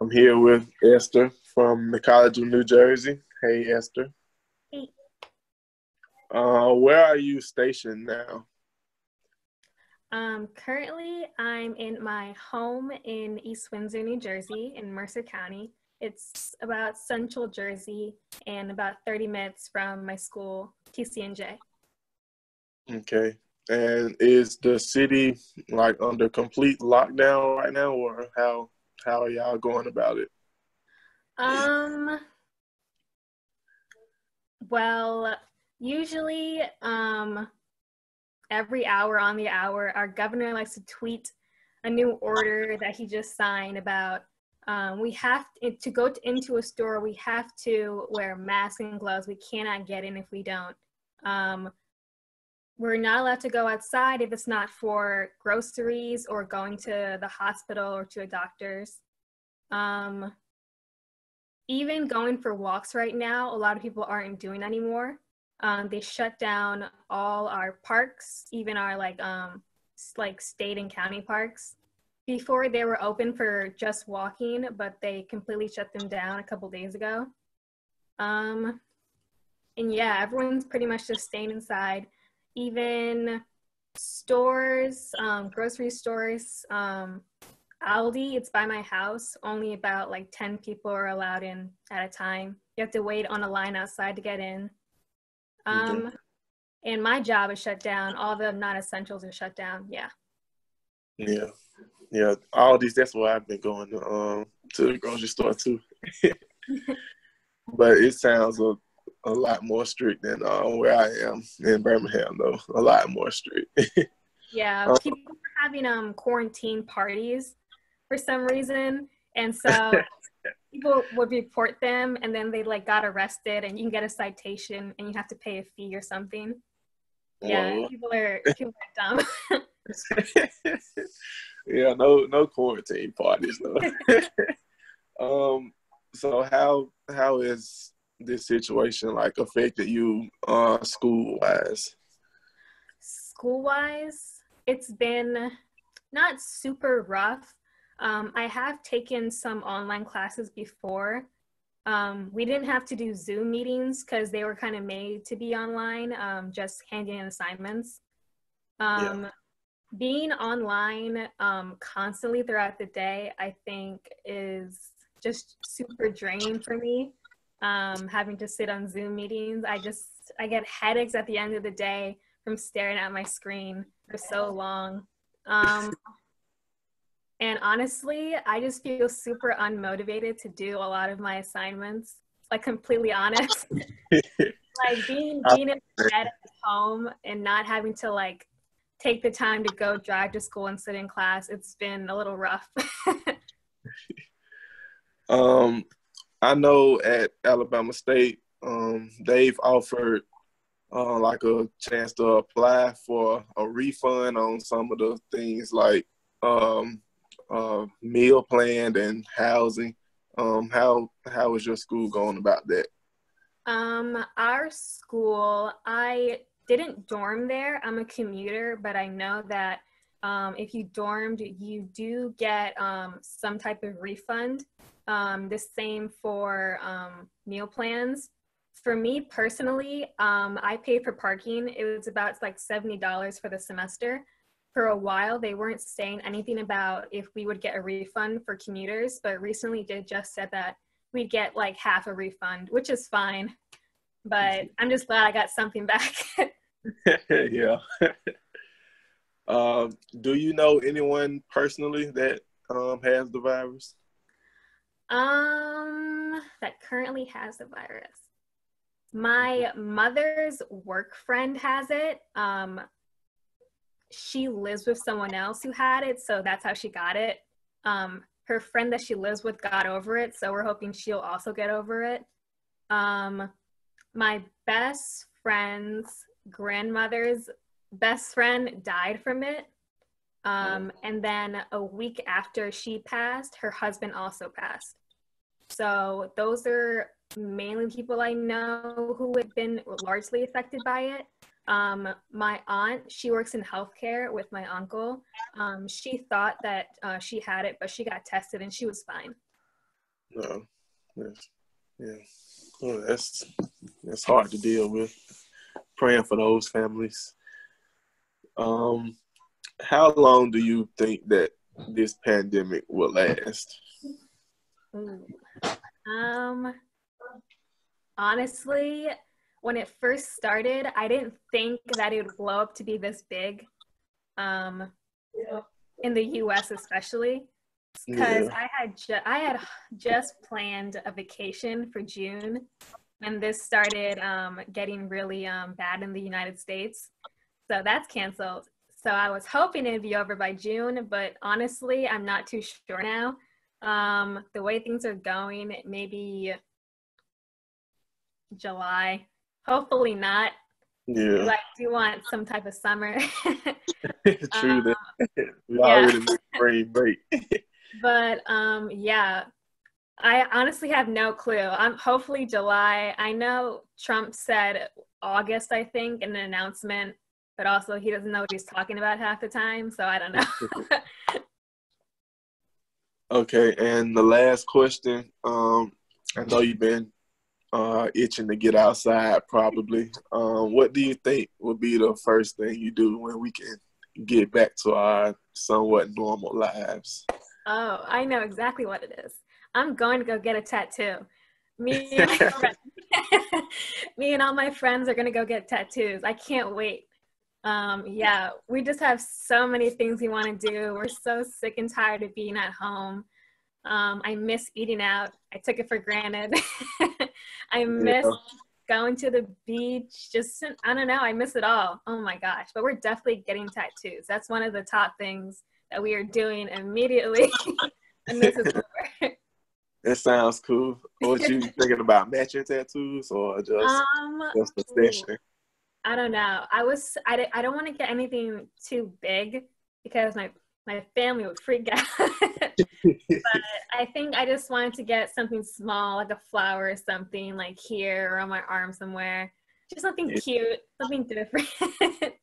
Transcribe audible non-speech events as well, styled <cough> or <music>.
I'm here with Esther from the College of New Jersey. Hey, Esther. Hey. Uh, where are you stationed now? Um, currently, I'm in my home in East Windsor, New Jersey, in Mercer County. It's about central Jersey and about 30 minutes from my school, TCNJ. Okay. And is the city like under complete lockdown right now, or how how are y'all going about it? Um. Well, usually, um, every hour on the hour, our governor likes to tweet a new order that he just signed about um, we have to, to go to, into a store we have to wear masks and gloves we cannot get in if we don't um, we're not allowed to go outside if it's not for groceries or going to the hospital or to a doctor's um, even going for walks right now a lot of people aren't doing anymore um, they shut down all our parks even our like um, like state and county parks before they were open for just walking, but they completely shut them down a couple days ago. Um, and yeah, everyone's pretty much just staying inside. Even stores, um, grocery stores, um, Aldi, it's by my house. Only about like 10 people are allowed in at a time. You have to wait on a line outside to get in. Um. And my job is shut down. All the non essentials are shut down. Yeah. Yeah yeah, all these. That's why I've been going to, um, to the grocery store too. <laughs> but it sounds a, lot more strict than uh, where I am in Birmingham, though. A lot more strict. <laughs> yeah, um, people were having um quarantine parties for some reason, and so <laughs> people would report them, and then they like got arrested, and you can get a citation, and you have to pay a fee or something. Yeah, people are <laughs> people are dumb. yeah, no no quarantine parties though. um, so how how is this situation like affected you uh school wise? School wise, it's been not super rough. Um, I have taken some online classes before. Um, we didn't have to do Zoom meetings because they were kind of made to be online, um, just handing in assignments. Um, yeah being online um, constantly throughout the day, I think is just super draining for me. Um, having to sit on Zoom meetings, I just I get headaches at the end of the day from staring at my screen for so long. Um, and honestly, I just feel super unmotivated to do a lot of my assignments. Like completely honest, <laughs> like being being in bed at home and not having to like take the time to go drive to school and sit in class. It's been a little rough. <laughs> um, I know at Alabama State, um, they've offered uh, like a chance to apply for a refund on some of the things like um, uh, meal plan and housing. Um, how how is your school going about that? Um, our school, I didn't dorm there. I'm a commuter, but I know that um, if you dormed, you do get um, some type of refund. Um, the same for um, meal plans. For me personally, um, I paid for parking. It was about like $70 for the semester. For a while, they weren't saying anything about if we would get a refund for commuters, but recently they just said that we'd get like half a refund, which is fine. But I'm just glad I got something back. <laughs> <laughs> yeah. uh, <laughs> do you know anyone personally that um, has the virus? Um, that currently has the virus. My mother's work friend has it. Um, she lives with someone else who had it, so that's how she got it. Um, her friend that she lives with got over it, so we're hoping she'll also get over it. Um, my best friend's grandmother's best friend died from it. Um, and then a week after she passed, her husband also passed. So those are mainly people I know who have been largely affected by it. Um, my aunt, she works in healthcare with my uncle. Um, she thought that uh, she had it, but she got tested and she was fine. No, yeah. Well, that's that's hard to deal with. Praying for those families. Um, how long do you think that this pandemic will last? Ooh. Um, honestly, when it first started, I didn't think that it would blow up to be this big. Um, in the U.S. especially, because yeah. I had ju- I had just planned a vacation for June, and this started um, getting really um, bad in the United States, so that's canceled. So I was hoping it'd be over by June, but honestly, I'm not too sure now. Um, the way things are going, maybe July. Hopefully not. Yeah. I do want some type of summer. <laughs> <laughs> True. Um, <laughs> we already spring break. but um, yeah, I honestly have no clue. I'm hopefully July. I know Trump said August, I think, in an announcement, but also he doesn't know what he's talking about half the time, so I don't know. <laughs> okay, and the last question. Um, I know you've been uh, itching to get outside, probably. Um, what do you think would be the first thing you do when we can get back to our somewhat normal lives? Oh, I know exactly what it is. I'm going to go get a tattoo. Me and, <laughs> friends, <laughs> me and all my friends are going to go get tattoos. I can't wait. Um, yeah, we just have so many things we want to do. We're so sick and tired of being at home. Um, I miss eating out. I took it for granted. <laughs> I miss yeah. going to the beach. Just, I don't know. I miss it all. Oh my gosh. But we're definitely getting tattoos. That's one of the top things that we are doing immediately. <laughs> and this is over. It <laughs> sounds cool. What you thinking about matching tattoos or just um, just a session? I don't know. I was I, I don't want to get anything too big because my my family would freak out. <laughs> but I think I just wanted to get something small, like a flower or something, like here or on my arm somewhere. Just something cute, something different. <laughs>